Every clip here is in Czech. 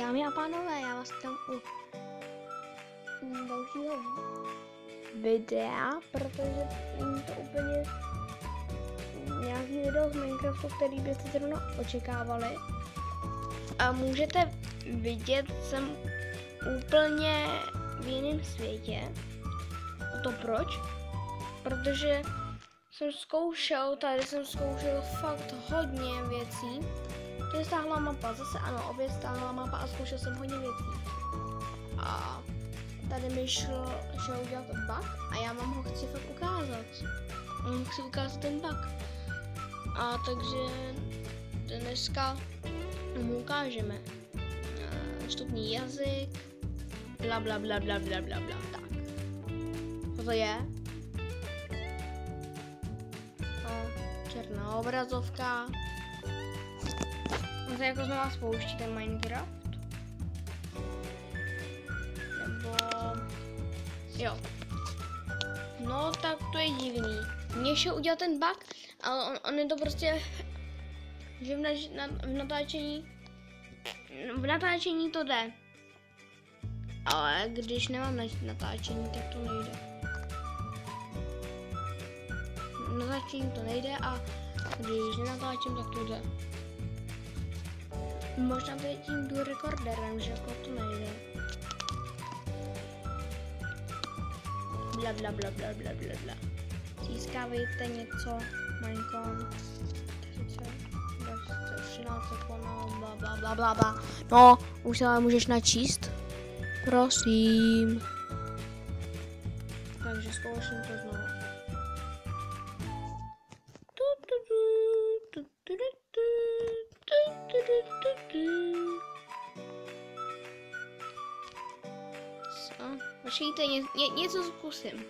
Dámy a pánové, já vás tam u dalšího videa, protože není to úplně nějaký video z Minecraftu, který byste zrovna očekávali. A můžete vidět, jsem úplně v jiném světě. A to proč? Protože jsem zkoušel, tady jsem zkoušel fakt hodně věcí. To je stáhlá mapa, zase ano, opět stáhlá mapa a zkoušel jsem hodně věcí. A tady mi šlo, šlo udělat bug a já vám ho chci fakt ukázat. Mám chci ukázat ten bug. A takže dneska mu ukážeme. Eh, Vstupní jazyk, bla bla bla bla bla bla bla, tak. Co to je? A černá obrazovka. On se jako znova spouští ten Minecraft. Nebo... Jo. No tak to je divný. Mně šel udělat ten bug, ale on, on je to prostě... Že v, naž, na, v natáčení... V natáčení to jde. Ale když nemám na, natáčení, tak to nejde. Natáčení to nejde a když nenatáčím, tak to jde. Možná to je tím dual recorderem, že jako to nejde. Bla bla bla bla bla bla bla. Získávejte něco, Minecon. 30, 13 sekund, bla bla bla bla bla. No, už se ale můžeš načíst. Prosím. Takže zkouším to znovu. Počkejte, ně, ně, něco zkusím.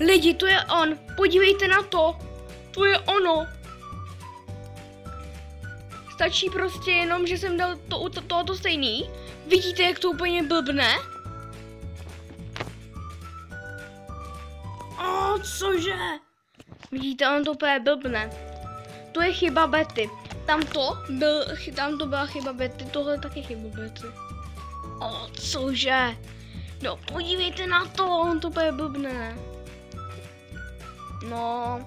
Lidi, to je on. Podívejte na to. To je ono. Stačí prostě jenom, že jsem dal to, to, tohoto stejný. Vidíte, jak to úplně blbne? O, cože? Vidíte, on to úplně blbne. To je chyba Betty. Tam to, byl, tam to byla chyba Betty, tohle taky chyba Betty. O, cože? No, podívejte na to, on to úplně blbne, ne? No,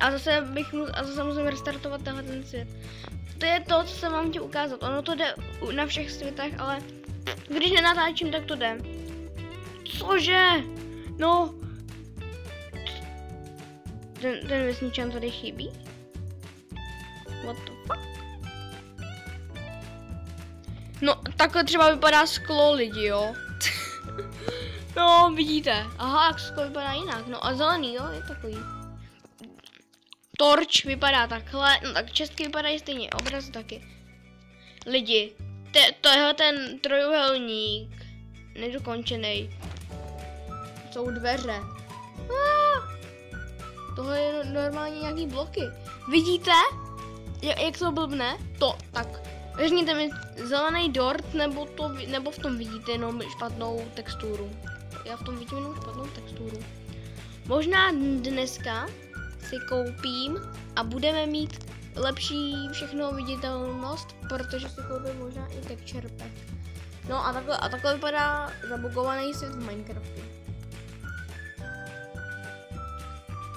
a zase bych mu, a zase musím restartovat tenhle ten svět. To je to, co jsem vám chtěl ukázat. Ono to jde na všech světech, ale když nenatáčím, tak to jde. Cože? No. Ten, ten vesničan tady chybí? What the fuck? No, takhle třeba vypadá sklo lidi, jo? no, vidíte. Aha, jak sklo vypadá jinak. No a zelený, jo, je takový. Torč vypadá takhle, no tak česky vypadají stejně, obraz taky. Lidi, te, tohle ten trojuhelník, nedokončený. Jsou dveře. Ah, tohle je normálně nějaký bloky. Vidíte, jak to blbne? To, tak. Řekněte mi zelený dort, nebo, to, nebo v tom vidíte jenom špatnou texturu. Já v tom vidím jenom špatnou texturu. Možná dneska si koupím a budeme mít lepší všechno viditelnost, protože si koupím možná i texture pack. No a takhle, a takhle vypadá zabugovaný svět v Minecraftu.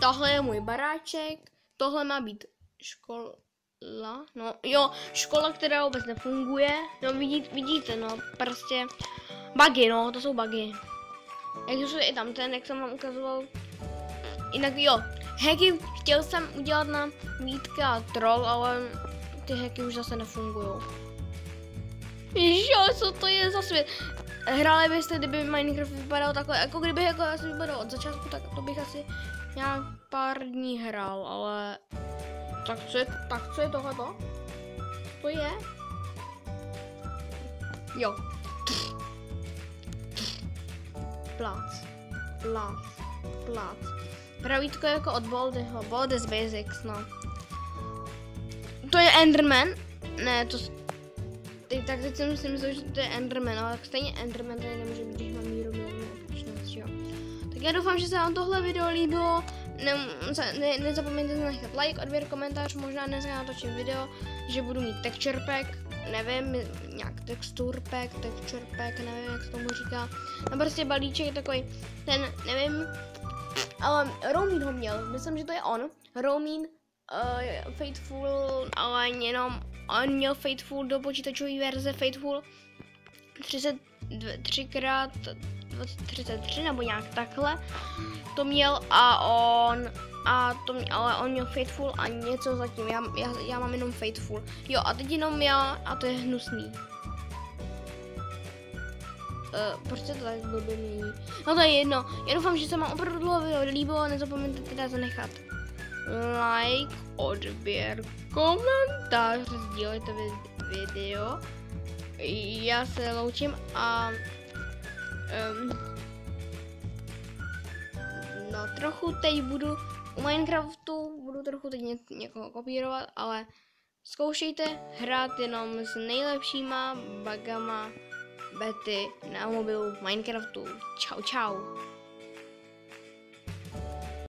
Tohle je můj baráček, tohle má být škola, no jo, škola, která vůbec nefunguje, no vidí, vidíte, no, prostě bugy, no, to jsou bugy. Existuje i tam ten, jak jsem vám ukazoval, jinak jo, Hacky chtěl jsem udělat na Vítka a Troll, ale ty hacky už zase nefungují. Jo, co to je za svět? Hráli byste, kdyby Minecraft vypadal takhle, jako kdyby jako asi vypadal od začátku, tak to bych asi nějak pár dní hrál, ale... Tak co je, tak co je tohleto? To je? Jo. Plác. Plác. Plác. Pravítko jako od Baldyho, Baldy's Basics, no. To je Enderman? Ne, to... Teď, tak teď jsem si myslel, že to je Enderman, ale tak stejně Enderman tady nemůže být, když mám jo. Tak já doufám, že se vám tohle video líbilo. Ne, ne, nezapomeňte nechat like, odběr, komentář, možná dneska natočím video, že budu mít texture pack nevím, nějak texture pack, texture pack, nevím, jak se tomu říká. No prostě balíček takový, ten, nevím, ale Romin ho měl, myslím, že to je on. Romin, uh, Faithful, ale jenom on měl Faithful do počítačové verze Faithful 33 krát 33 nebo nějak takhle to měl a on a to mě, ale on měl Faithful a něco zatím, já, já, já mám jenom Faithful. Jo a teď jenom já a to je hnusný. Uh, proč se to tak blbě mění? No to je jedno, já doufám, že se vám opravdu dlouho líbilo, nezapomeňte teda zanechat like, odběr, komentář, sdílejte video. Já se loučím a um, no trochu teď budu u Minecraftu, budu trochu teď ně, někoho kopírovat, ale zkoušejte hrát jenom s nejlepšíma bugama bety na mobilu Minecraftu. Čau čau.